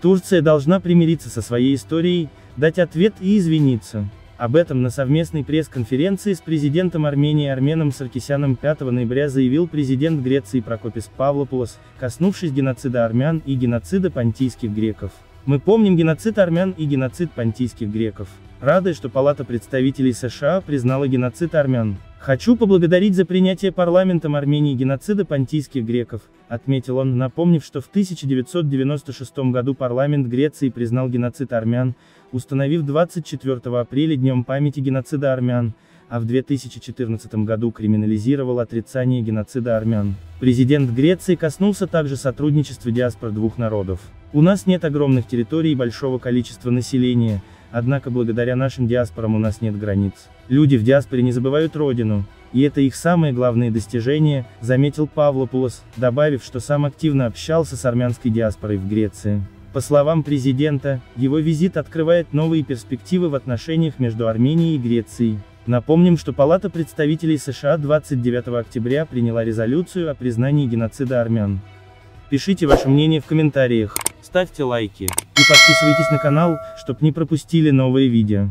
Турция должна примириться со своей историей, дать ответ и извиниться. Об этом на совместной пресс-конференции с президентом Армении Арменом Саркисяном 5 ноября заявил президент Греции Прокопис Павлопулос, коснувшись геноцида армян и геноцида понтийских греков. Мы помним геноцид армян и геноцид понтийских греков. Рады, что Палата представителей США признала геноцид армян. Хочу поблагодарить за принятие парламентом Армении геноцида понтийских греков, отметил он, напомнив, что в 1996 году парламент Греции признал геноцид армян, установив 24 апреля днем памяти геноцида армян, а в 2014 году криминализировал отрицание геноцида армян. Президент Греции коснулся также сотрудничества диаспор двух народов. У нас нет огромных территорий и большого количества населения, однако благодаря нашим диаспорам у нас нет границ. Люди в диаспоре не забывают родину, и это их самое главное достижение, заметил Павлопулос, добавив, что сам активно общался с армянской диаспорой в Греции. По словам президента, его визит открывает новые перспективы в отношениях между Арменией и Грецией. Напомним, что Палата представителей США 29 октября приняла резолюцию о признании геноцида армян. Пишите ваше мнение в комментариях, ставьте лайки и подписывайтесь на канал, чтобы не пропустили новые видео.